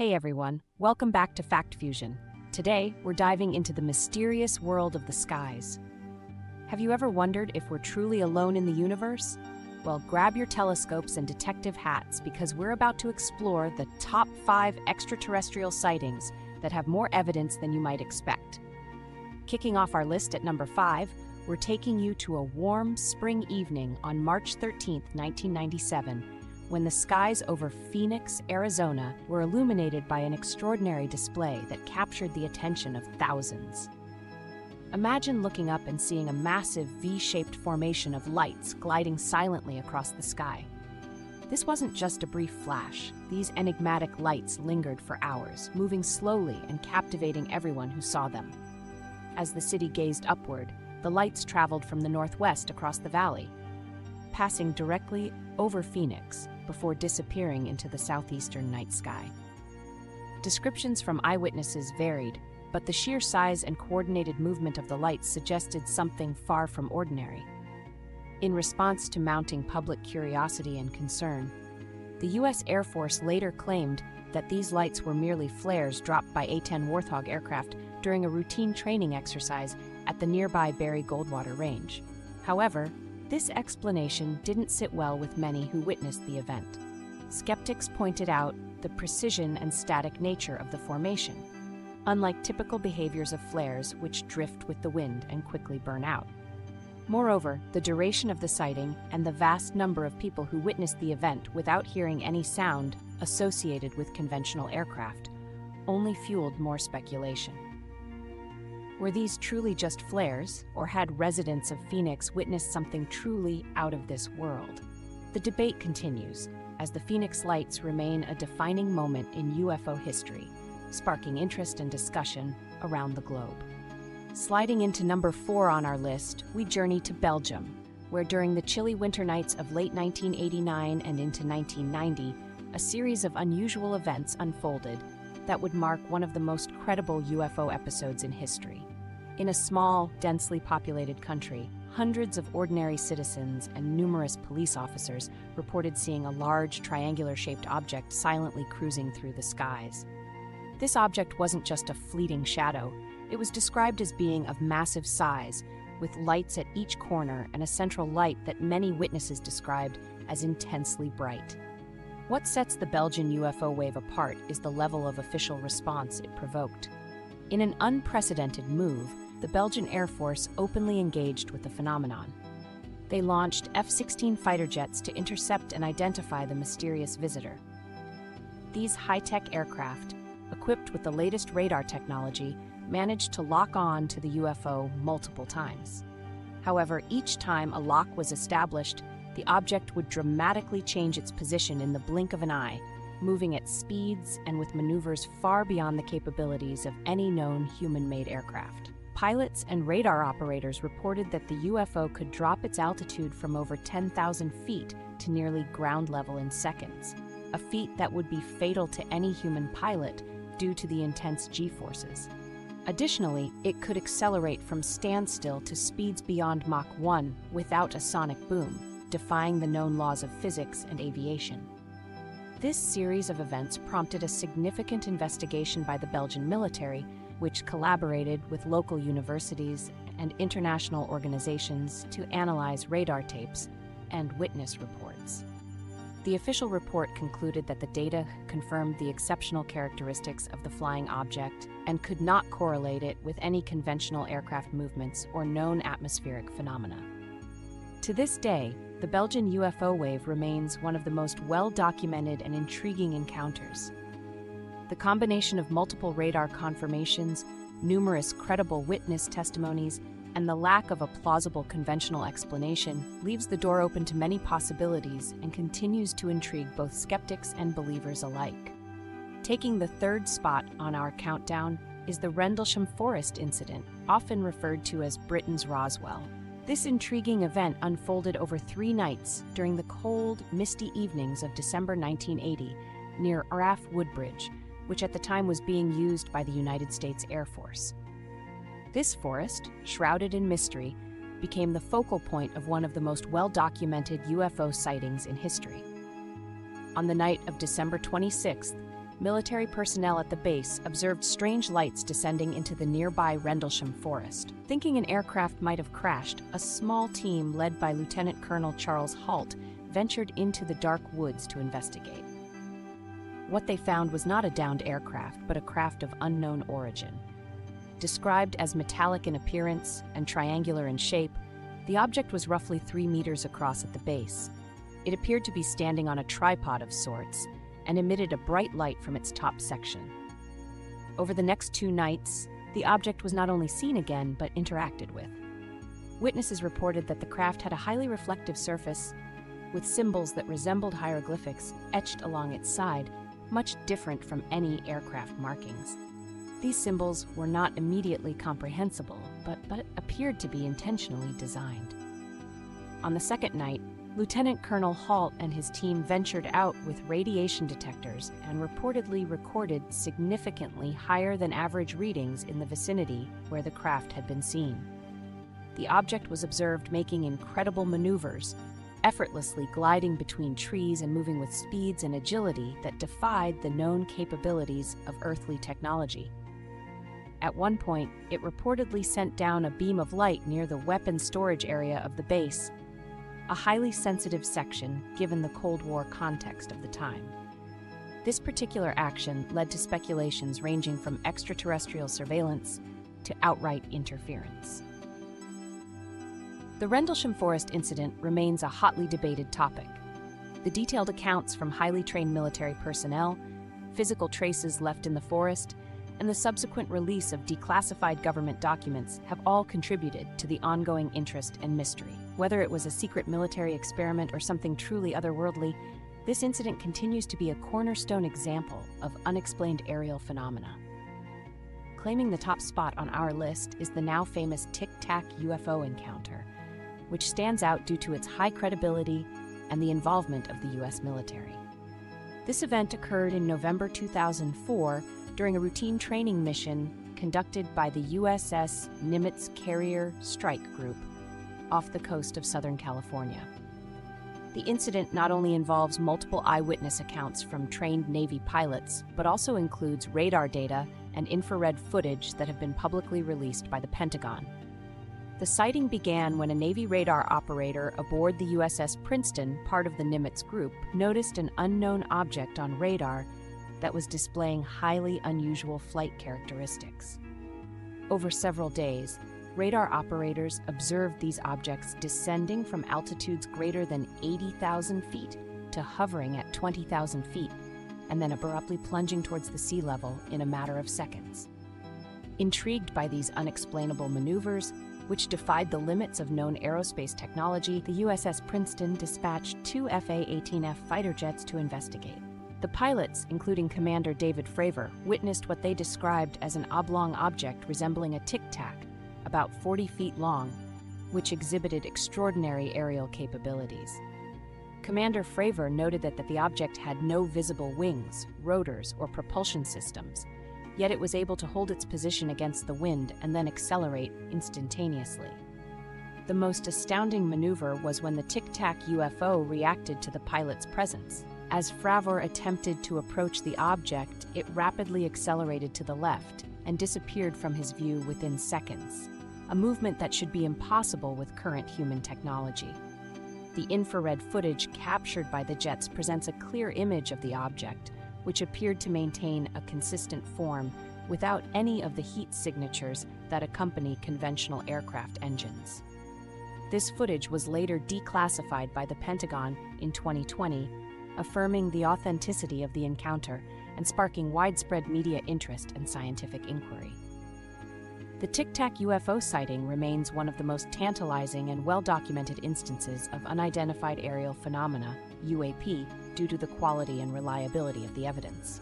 Hey everyone, welcome back to Fact Fusion. Today, we're diving into the mysterious world of the skies. Have you ever wondered if we're truly alone in the universe? Well, grab your telescopes and detective hats because we're about to explore the top five extraterrestrial sightings that have more evidence than you might expect. Kicking off our list at number five, we're taking you to a warm spring evening on March 13, 1997, when the skies over Phoenix, Arizona were illuminated by an extraordinary display that captured the attention of thousands. Imagine looking up and seeing a massive V shaped formation of lights gliding silently across the sky. This wasn't just a brief flash, these enigmatic lights lingered for hours, moving slowly and captivating everyone who saw them. As the city gazed upward, the lights traveled from the northwest across the valley, passing directly over Phoenix before disappearing into the southeastern night sky. Descriptions from eyewitnesses varied, but the sheer size and coordinated movement of the lights suggested something far from ordinary. In response to mounting public curiosity and concern, the U.S. Air Force later claimed that these lights were merely flares dropped by A 10 Warthog aircraft during a routine training exercise at the nearby Barry Goldwater Range. However, this explanation didn't sit well with many who witnessed the event. Skeptics pointed out the precision and static nature of the formation, unlike typical behaviors of flares which drift with the wind and quickly burn out. Moreover, the duration of the sighting and the vast number of people who witnessed the event without hearing any sound associated with conventional aircraft only fueled more speculation. Were these truly just flares, or had residents of Phoenix witnessed something truly out of this world? The debate continues, as the Phoenix Lights remain a defining moment in UFO history, sparking interest and discussion around the globe. Sliding into number four on our list, we journey to Belgium, where during the chilly winter nights of late 1989 and into 1990, a series of unusual events unfolded that would mark one of the most credible UFO episodes in history. In a small, densely populated country, hundreds of ordinary citizens and numerous police officers reported seeing a large triangular shaped object silently cruising through the skies. This object wasn't just a fleeting shadow, it was described as being of massive size, with lights at each corner and a central light that many witnesses described as intensely bright. What sets the Belgian UFO wave apart is the level of official response it provoked. In an unprecedented move, the Belgian Air Force openly engaged with the phenomenon. They launched F 16 fighter jets to intercept and identify the mysterious visitor. These high tech aircraft, equipped with the latest radar technology, managed to lock on to the UFO multiple times. However, each time a lock was established, the object would dramatically change its position in the blink of an eye, moving at speeds and with maneuvers far beyond the capabilities of any known human made aircraft. Pilots and radar operators reported that the UFO could drop its altitude from over 10,000 feet to nearly ground level in seconds, a feat that would be fatal to any human pilot due to the intense g forces. Additionally, it could accelerate from standstill to speeds beyond Mach 1 without a sonic boom, defying the known laws of physics and aviation. This series of events prompted a significant investigation by the Belgian military, which collaborated with local universities and international organizations to analyze radar tapes and witness reports. The official report concluded that the data confirmed the exceptional characteristics of the flying object and could not correlate it with any conventional aircraft movements or known atmospheric phenomena. To this day, the Belgian UFO wave remains one of the most well documented and intriguing encounters. The combination of multiple radar confirmations, numerous credible witness testimonies, and the lack of a plausible conventional explanation leaves the door open to many possibilities and continues to intrigue both skeptics and believers alike. Taking the third spot on our countdown is the Rendlesham Forest incident, often referred to as Britain's Roswell. This intriguing event unfolded over three nights during the cold, misty evenings of December 1980 near RAF Woodbridge, which at the time was being used by the United States Air Force. This forest, shrouded in mystery, became the focal point of one of the most well documented UFO sightings in history. On the night of December 26th, military personnel at the base observed strange lights descending into the nearby Rendlesham Forest. Thinking an aircraft might have crashed, a small team led by Lieutenant Colonel Charles Halt ventured into the dark woods to investigate. What they found was not a downed aircraft, but a craft of unknown origin. Described as metallic in appearance and triangular in shape, the object was roughly three meters across at the base. It appeared to be standing on a tripod of sorts and emitted a bright light from its top section. Over the next two nights, the object was not only seen again, but interacted with. Witnesses reported that the craft had a highly reflective surface with symbols that resembled hieroglyphics etched along its side, much different from any aircraft markings. These symbols were not immediately comprehensible, but, but appeared to be intentionally designed. On the second night, Lieutenant Colonel Halt and his team ventured out with radiation detectors and reportedly recorded significantly higher than average readings in the vicinity where the craft had been seen. The object was observed making incredible maneuvers, effortlessly gliding between trees and moving with speeds and agility that defied the known capabilities of earthly technology. At one point, it reportedly sent down a beam of light near the weapon storage area of the base, a highly sensitive section given the Cold War context of the time. This particular action led to speculations ranging from extraterrestrial surveillance to outright interference. The Rendlesham Forest incident remains a hotly debated topic. The detailed accounts from highly trained military personnel, physical traces left in the forest, and the subsequent release of declassified government documents have all contributed to the ongoing interest and mystery. Whether it was a secret military experiment or something truly otherworldly, this incident continues to be a cornerstone example of unexplained aerial phenomena. Claiming the top spot on our list is the now famous Tic Tac UFO encounter, which stands out due to its high credibility and the involvement of the U.S. military. This event occurred in November 2004 during a routine training mission conducted by the USS Nimitz Carrier Strike Group off the coast of Southern California. The incident not only involves multiple eyewitness accounts from trained Navy pilots, but also includes radar data and infrared footage that have been publicly released by the Pentagon. The sighting began when a Navy radar operator aboard the USS Princeton, part of the Nimitz Group, noticed an unknown object on radar that was displaying highly unusual flight characteristics. Over several days, radar operators observed these objects descending from altitudes greater than 80,000 feet to hovering at 20,000 feet, and then abruptly plunging towards the sea level in a matter of seconds. Intrigued by these unexplainable maneuvers, which defied the limits of known aerospace technology, the USS Princeton dispatched two FA 18F fighter jets to investigate. The pilots, including Commander David Fravor, witnessed what they described as an oblong object resembling a tic tac, about 40 feet long, which exhibited extraordinary aerial capabilities. Commander Fravor noted that, that the object had no visible wings, rotors, or propulsion systems, yet it was able to hold its position against the wind and then accelerate instantaneously. The most astounding maneuver was when the Tic Tac UFO reacted to the pilot's presence. As Fravor attempted to approach the object, it rapidly accelerated to the left and disappeared from his view within seconds, a movement that should be impossible with current human technology. The infrared footage captured by the jets presents a clear image of the object, which appeared to maintain a consistent form without any of the heat signatures that accompany conventional aircraft engines. This footage was later declassified by the Pentagon in 2020 affirming the authenticity of the encounter and sparking widespread media interest and scientific inquiry. The Tic Tac UFO sighting remains one of the most tantalizing and well documented instances of unidentified aerial phenomena, UAP, due to the quality and reliability of the evidence.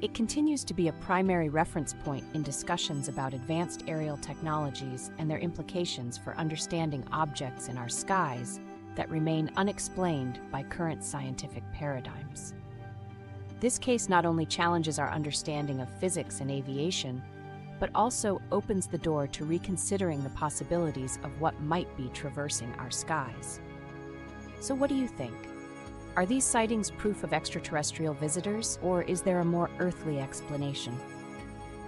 It continues to be a primary reference point in discussions about advanced aerial technologies and their implications for understanding objects in our skies that remain unexplained by current scientific paradigms. This case not only challenges our understanding of physics and aviation, but also opens the door to reconsidering the possibilities of what might be traversing our skies. So, what do you think? Are these sightings proof of extraterrestrial visitors, or is there a more earthly explanation?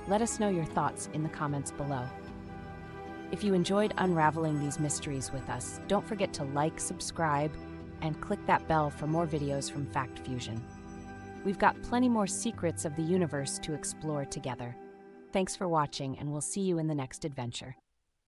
Let us know your thoughts in the comments below. If you enjoyed unraveling these mysteries with us, don't forget to like, subscribe, and click that bell for more videos from Fact Fusion. We've got plenty more secrets of the universe to explore together. Thanks for watching, and we'll see you in the next adventure.